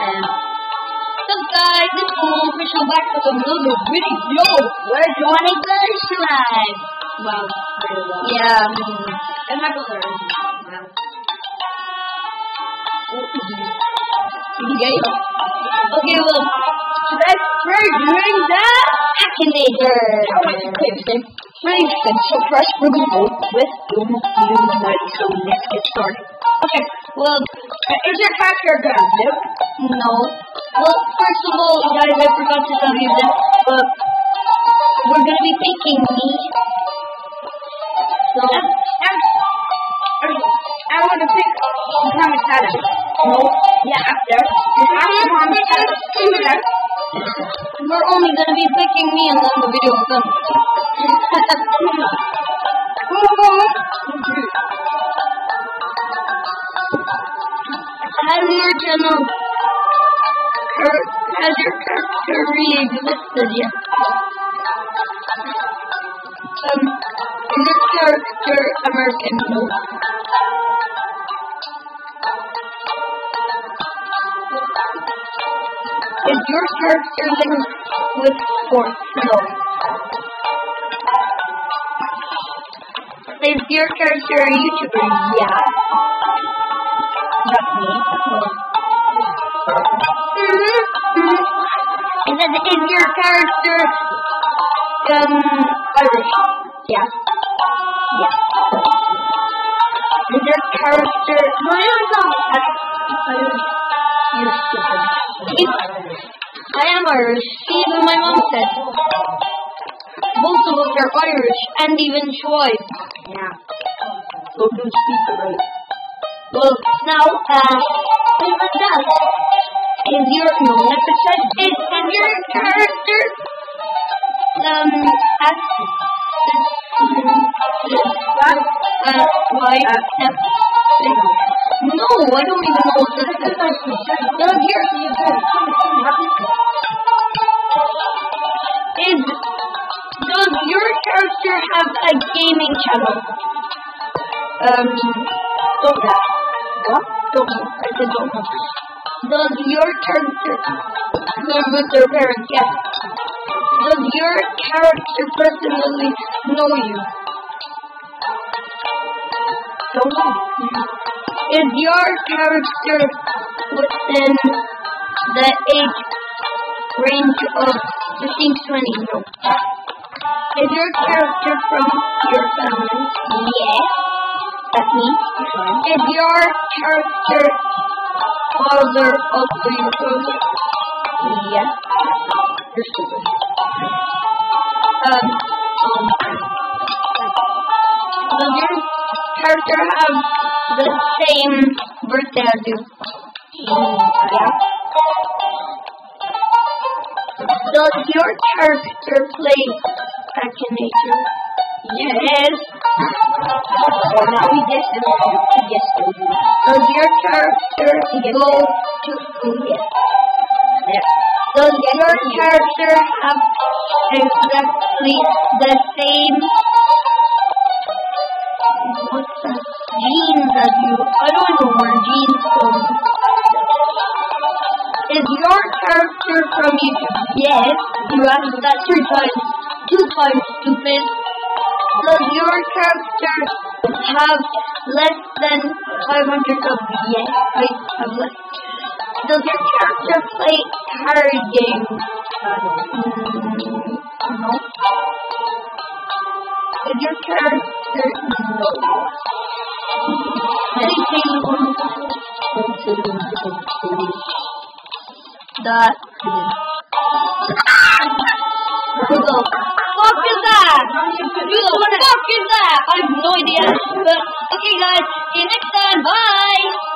And up guys, Cool Official back with another video. We're joining the slime. Wow. Well. Yeah, mean, And Michael's are wow. it? Okay, well, today we're doing the Akinator. Pretty expensive for us. We're going to go with so let's get started. Okay, well, uh, is your character good? Nope. No. Well, first of all, guys, I forgot to tell you that, but we're to be picking me. So, And, and, I want to pick Muhammad Salah. no, Yeah, after. And after Muhammad Salah. We're only to be picking me and then the video is done. Has your channel has your character really existed yet? Um, is your character American? No. Is your character linked with? No. Is your character a YouTuber? Yeah. That's me. Mm-hmm. And then is your character um Irish? Yeah. Yeah. Is your character no no no. You're stupid. I am Irish. Even my mom said. Both of us are Irish, and even Troy. Yeah. So do speak right. Well, now, uh, what that? Is your, no, let's accept it, is your character, um, as, uh, why, uh, no, I don't even know what this is. Have a gaming channel? Um, don't know. What? Don't know. I said don't know. Does your character live with their parents? Yes. Does your character personally know you? Don't know. Is your character within the age range of 15 to 20? No. Is your character from your family? Yes. That's me. Is your character father also your brother? Yes. You're stupid. Um, um, does your character have the same birthday as you? Yeah. Does your character play Akinator? Yes. Or not we we do. Does your character go to? Yes. Yes. Does your character have exactly the same genes as you? I don't know where genes come. Is your character from YouTube? Yes. You asked that three times. Two times, stupid. Does your character have less than 500 subs? Yes, I have less. Does your character play card games? Mm, no. Is your character no? That Who the fuck is that? Who the fuck is that? I have no idea. But okay guys, see you next time. Bye.